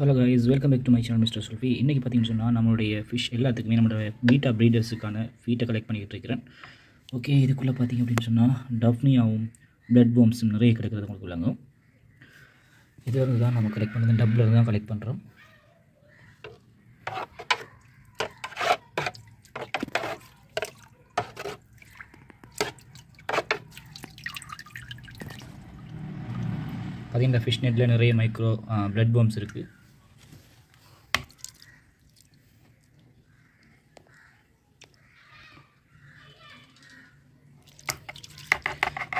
Hello guys welcome back to my channel mister Zulfi இன்றைக்கி பார்த்தீங்கன்னு சொன்னால் நம்மளுடைய ஃபிஷ் எல்லாத்துக்குமே நம்மளோட பீட்டா ப்ரீடர்ஸுக்கான ஃபீட்டை கலெக்ட் பண்ணிக்கிட்டு இருக்கிறேன். ஓகே இதுக்குள்ளே பார்த்தீங்க அப்படின்னு சொன்னால் டப்னியாவும் பிளட் பாம்ஸும் நிறைய கிடைக்கிறது உங்களுக்கு விளங்கும். இது வந்து தான் நம்ம கலெக்ட் பண்ணுறது டப்பில் இருந்து தான் கலெக்ட் பண்ணுறோம் பார்த்தீங்கன்னா ஃபிஷ் நெட்டில் நிறைய மைக்ரோ பிளட் பாம்ஸ் இருக்குது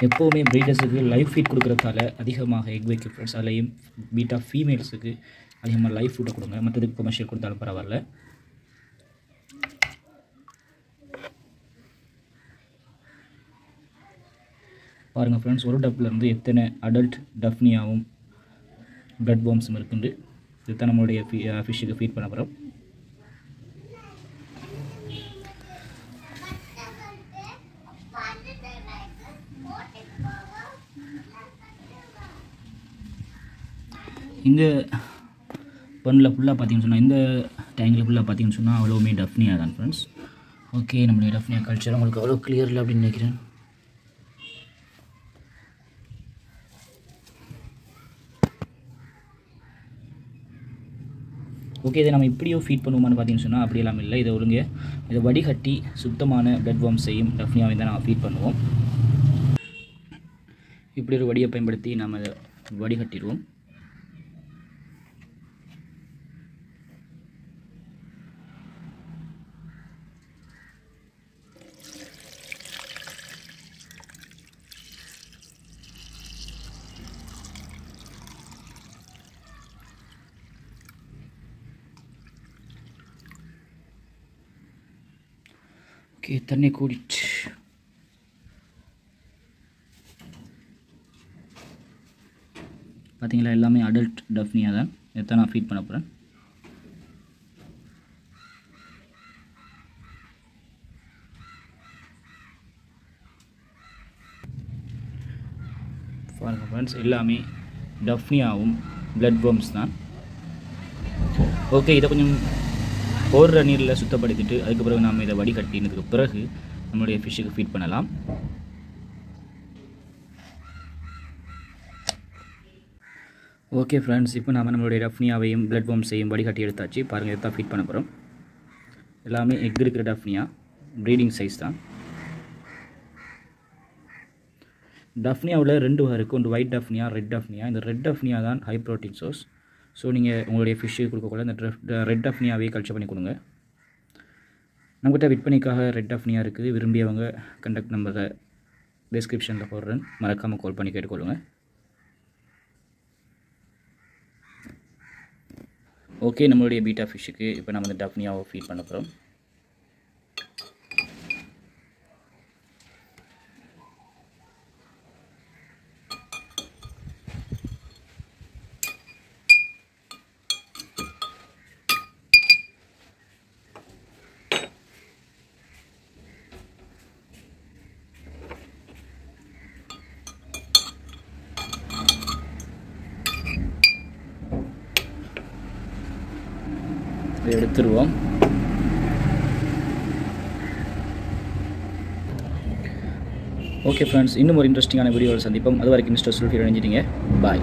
எப்போவுமே ப்ரீடர்ஸுக்கு லைஃப் ஃபீட் கொடுக்குறதால அதிகமாக எக் வைக்க ஃப்ரெண்ட்ஸ் அதுலேயும் பீட்டா ஃபீமேல்ஸுக்கு அதிகமாக லைஃப் ஃபுட்டை கொடுங்க. மற்றதுக்கு கொமர்ஷியல் கொடுத்தாலும் பரவாயில்ல. பாருங்கள் ஃப்ரெண்ட்ஸ் ஒரு டப்லேருந்து எத்தனை அடல்ட் டஃப்னியாவும் ப்ளட் பாம்ஸும் இருக்குண்டு. இதுதான் நம்மளுடைய ஃபி ஃபிஷ்ஷுக்கு ஃபீட் பண்ண போகிறோம் இந்த பண்ணில் ஃபுல்லாக பார்த்தீங்கன்னு சொன்னால் இந்த டேங்கில் ஃபுல்லாக பார்த்தீங்கன்னு சொன்னால் அவ்வளோவுமே டஃப்னியா தான் ஃப்ரெண்ட்ஸ் ஓகே நம்மளுடைய டஃப்னியா கல்ச்சர் உங்களுக்கு அவ்வளோ கிளியர் இல்லை அப்படின்னு நினைக்கிறேன். ஓகே இதை நம்ம இப்படியோ ஃபீட் பண்ணுவோமான்னு பார்த்தீங்கன்னு சொன்னால் அப்படி எல்லாம் இல்லை. இதை ஒழுங்கு இதை வடிகட்டி சுத்தமான பிளட் வார்ம் செய்யும் டஃப்னியாவை தான் நம்ம ஃபீட் பண்ணுவோம். இப்படி ஒரு வடியை பயன்படுத்தி நாம் இதை வடிகட்டிடுவோம். ஓகே தண்ணி கூடிட்டு பார்த்தீங்களா எல்லாமே அடல்ட் டஃப்னியாக தான். எத்தனை நான் ஃபீட் பண்ண போகிறேன் பாருங்கள் ஃப்ரெண்ட்ஸ் எல்லாமே டஃப்னியாவும் பிளட் வார்ம்ஸ் தான். ஓகே இதை கொஞ்சம் போடுற நீரில் சுத்தப்படுத்திட்டு அதுக்கு பிறகு நாம் இதை வடிகட்டினதுக்கு பிறகு நம்மளுடைய ஃபிஷ்ஷுக்கு ஃபீட் பண்ணலாம். ஓகே ஃப்ரெண்ட்ஸ் இப்போ நாம் நம்மளுடைய டஃப்னியாவையும் பிளட் வார்ம்ஸையும் வடிகட்டி எடுத்தாச்சு. பாருங்கள் இதை தான் ஃபீட் பண்ண போகிறோம் எல்லாமே எக் இருக்கிற டஃப்னியா? ப்ரீடிங் சைஸ் தான். டஃப்னியாவில் ரெண்டு வகை இருக்குது ஒன்று ஒயிட் டஃப்னியா ரெட் டஃப்னியா. இந்த ரெட் டஃப்னியா தான் ஹை ப்ரோட்டீன் சோர்ஸ் ஸோ நீங்கள் உங்களுடைய ஃபிஷ்ஷு கொடுக்கக்கூட அந்த ரெட் டஃப்னியாவே கல்ச்சர் பண்ணி கொடுங்க. நம்மகிட்ட விற்பனைக்காக ரெட் டஃப்னியா இருக்குது. விரும்பியவங்க கண்டக்ட் நம்பரை டிஸ்கிரிப்ஷனில் போடுறேன். மறக்காமல் கால் பண்ணி கேட்டுக்கொள்ளுங்க. ஓகே நம்மளுடைய பீட்டா ஃபிஷ்ஷுக்கு இப்போ நம்ம வந்து டஃப்னியாவை ஃபீட் பண்ண போகிறோம் இதை எடுத்துருவோம். ஓகே ஃப்ரெண்ட்ஸ் இன்னும் ஒரு இன்ட்ரெஸ்டிங்கான வீடியோவில் சந்திப்போம். அது வரைக்கும் மிஸ்டர் சுல்ஃபி இணைஞ்சிட்டீங்க. பாய்